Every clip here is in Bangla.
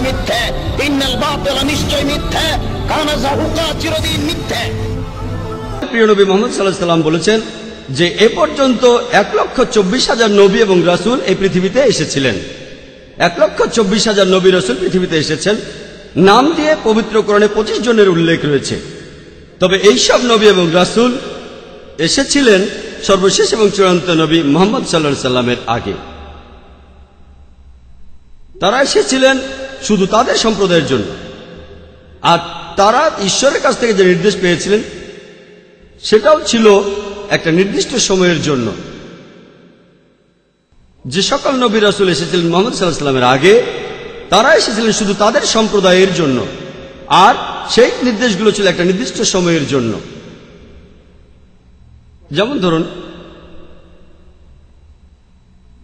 মিথ্যে। ইন্নাল বাতিল মিথ্যে প্রিয় নবী মোহাম্মদ সাল্লাহ বলেছেন যে এ পর্যন্ত এক লক্ষ চব্বিশ হাজার নবী এবং রাসূল এই পৃথিবীতে এসেছিলেন। এক লক্ষ চব্বিশ হাজার নবী রাসূল পৃথিবীতে এসেছেন। নাম দিয়ে পবিত্রকরণে পঁচিশ জনের উল্লেখ রয়েছে। তবে এই সব নবী এবং রাসূল এসেছিলেন সর্বশেষ এবং চূড়ান্ত নবী মোহাম্মদ সাল্লাহ সাল্লামের আগে। তারা এসেছিলেন শুধু তাদের সম্প্রদায়ের জন্য। আর তারা ঈশ্বরের কাছ থেকে যে নির্দেশ পেয়েছিলেন, সেটাও ছিল একটা নির্দিষ্ট সময়ের জন্য। যে সকল নবী রাসুল এসেছিলেন মোহাম্মদ সাল্লাহ সাল্লামের আগে, তারা এসেছিলেন শুধু তাদের সম্প্রদায়ের জন্য। আর সেই নির্দেশগুলো ছিল একটা নির্দিষ্ট সময়ের জন্য। যেমন ধরুন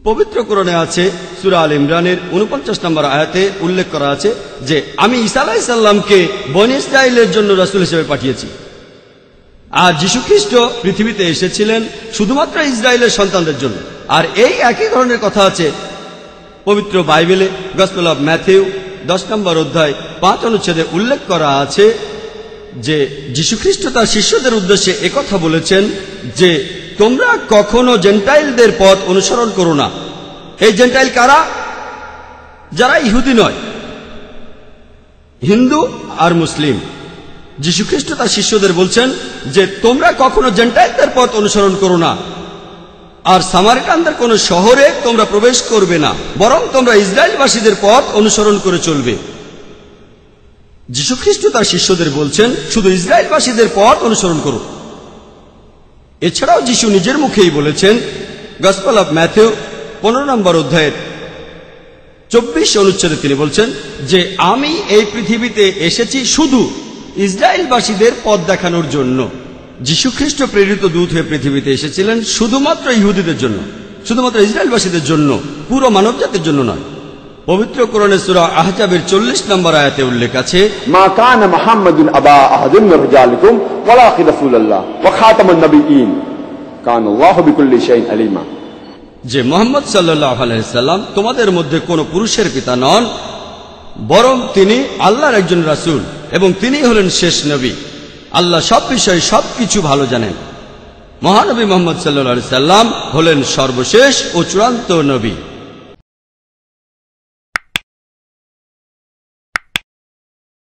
পবিত্র কোরণে আছে সুরা আল ইমরানের উনপঞ্চাশ নম্বর আয়াতে উল্লেখ করা আছে যে, আমি ঈসা আলাইসাল্লামকে বন ইসরায়েলের জন্য রাসুল হিসেবে পাঠিয়েছি। আর যীশু খ্রিস্ট পৃথিবীতে এসেছিলেন শুধুমাত্র ইসরায়েলের সন্তানদের জন্য। আর এই একই ধরনের কথা আছে পবিত্র বাইবেলে, গসপেল অব ম্যাথিউ, দশ নম্বর অধ্যায় পাঁচ অনুচ্ছেদে উল্লেখ করা আছে যে, যীশুখ্রিস্ট তার শিষ্যদের উদ্দেশ্যে একথা বলেছেন যে তোমরা কখনো জেন্টাইলদের পথ অনুসরণ করো না। এই জেন্টাইল কারা? যারা ইহুদি নয়। হিন্দু আর মুসলিম। যীশুখ্রিস্ট তার শিষ্যদের বলছেন যে, তোমরা কখনো জেন্টাইলদের পথ অনুসরণ করো না। আর সামারিটানদের কোন শহরে তোমরা প্রবেশ করবে না, বরং তোমরা ইসরায়েলবাসীদের পথ অনুসরণ করে চলবে। যীশুখ্রিস্ট তার শিষ্যদের বলছেন, শুধু ইসরায়েলবাসীদের পথ অনুসরণ করো। এছাড়াও যিশু নিজের মুখেই বলেছেন গসপাল অফ ম্যাথিউ পনেরো নম্বর অধ্যায়ের চব্বিশ অনুচ্ছেদে তিনি বলছেন, যে আমি এই পৃথিবীতে এসেছি শুধু ইসরায়েলবাসীদের পথ দেখানোর জন্য। যীশুখ্রিস্ট প্রেরিত দূত হয়ে পৃথিবীতে এসেছিলেন শুধুমাত্র ইহুদিদের জন্য, শুধুমাত্র ইসরায়েলবাসীদের জন্য, পুরো মানব মানবজাতির জন্য নয়। পবিত্র কোরণে সুরা আহজাবের 40 নম্বর আয়াতে উল্লেখ আছে মা কান মোহাম্মদুল আবা আহাদিন মির রিজালিকুম রাসূলুল্লাহ ওয়া নবিয়্যিন। কান আল্লাহু বিকুল্লি শাইইন আলিমা। যে মোহাম্মদ আলাইহি সাল্লাম তোমাদের মধ্যে কোন পুরুষের পিতা নন বরং তিনি আল্লাহর একজন রাসুল এবং তিনি হলেন শেষ নবী। আল্লাহ সব বিষয়ে সব কিছু ভালো জানেন। মহানবী মোহাম্মদ সাল্লাহ সাল্লাম হলেন সর্বশেষ ও চূড়ান্ত নবী।